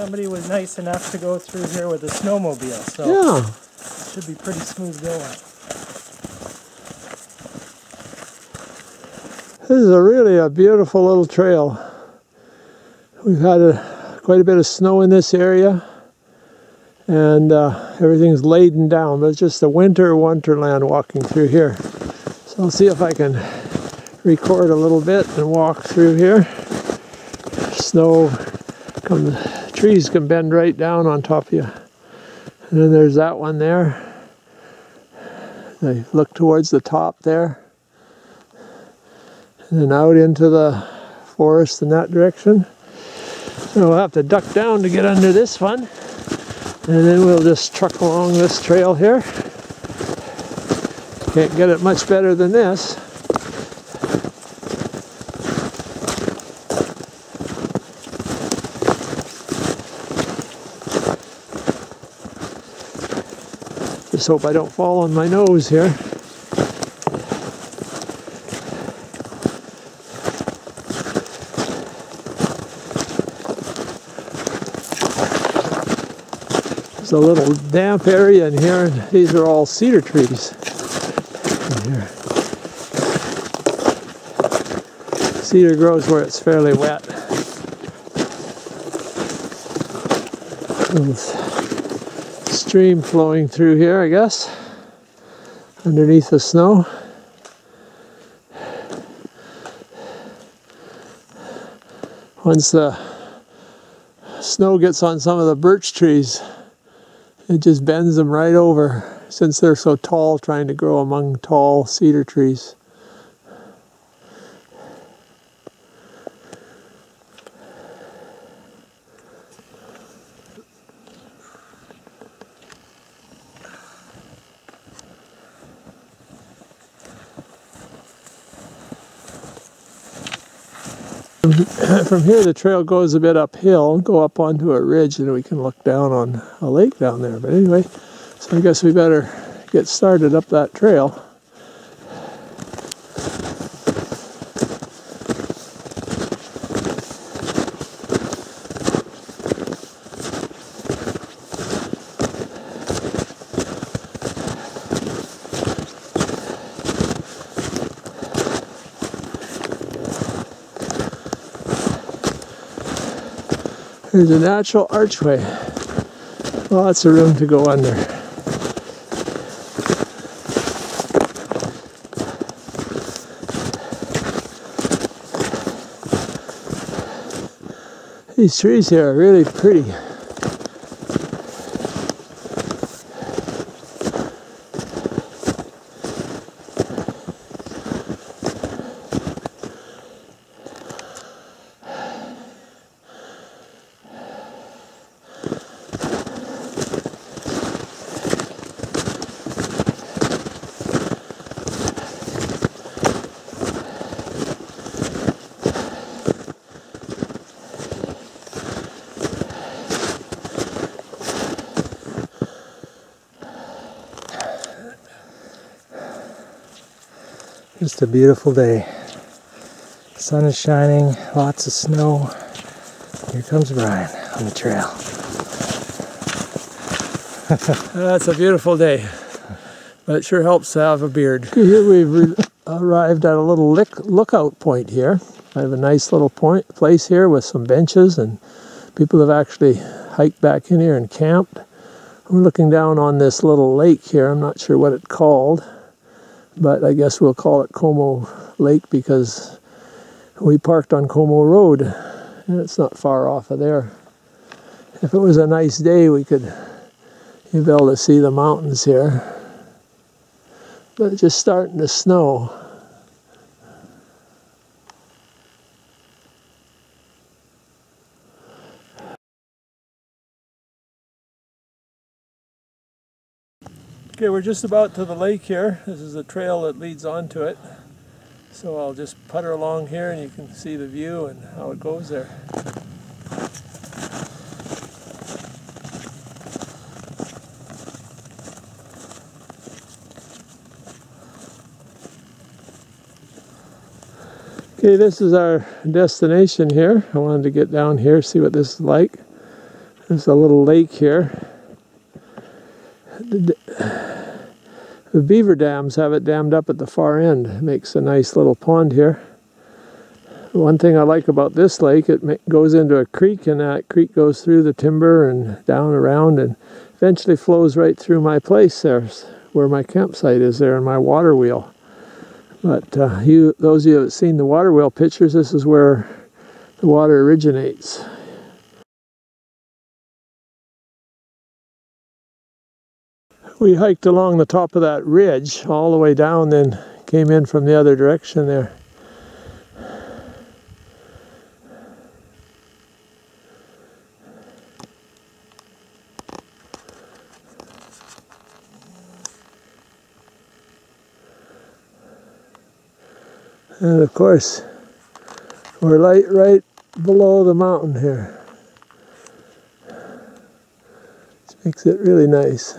somebody was nice enough to go through here with a snowmobile, so Yeah. it should be pretty smooth going. This is a really a beautiful little trail. We've had a, quite a bit of snow in this area, and uh, everything's laden down. But it's just a winter wonderland walking through here. So I'll see if I can record a little bit and walk through here. Snow, come, trees can bend right down on top of you. And then there's that one there. I look towards the top there and then out into the forest in that direction. And we'll have to duck down to get under this one. And then we'll just truck along this trail here. Can't get it much better than this. Just hope I don't fall on my nose here. There's a little damp area in here, and these are all cedar trees. In here. Cedar grows where it's fairly wet. Little stream flowing through here, I guess, underneath the snow. Once the snow gets on some of the birch trees, it just bends them right over since they're so tall, trying to grow among tall cedar trees. From here, the trail goes a bit uphill, go up onto a ridge, and we can look down on a lake down there. But anyway, so I guess we better get started up that trail. There's a natural archway. Lots of room to go under. These trees here are really pretty. Just a beautiful day. sun is shining, lots of snow. Here comes Brian on the trail. That's a beautiful day. But it sure helps to have a beard. Here we've re- uh, arrived at a little lick- lookout point here. I have a nice little point place here with some benches, and people have actually hiked back in here and camped. We're looking down on this little lake here. I'm not sure what it's called, but I guess we'll call it Como Lake because we parked on Como Road, and it's not far off of there. If it was a nice day, we could be able to see the mountains here. But it's just starting to snow. Okay, we're just about to the lake here. This is a trail that leads onto it. So I'll just putter along here and you can see the view and how it goes there. Okay, this is our destination here. I wanted to get down here, see what this is like. There's a little lake here. The, beaver dams have it dammed up at the far end. It makes a nice little pond here. One thing I like about this lake, it goes into a creek, and that creek goes through the timber and down around, and eventually flows right through my place there, where my campsite is there, and my water wheel. But uh, you, those of you that have seen the water wheel pictures, this is where the water originates. We hiked along the top of that ridge all the way down, then came in from the other direction there. And of course, we're right, right below the mountain here. Which makes it really nice.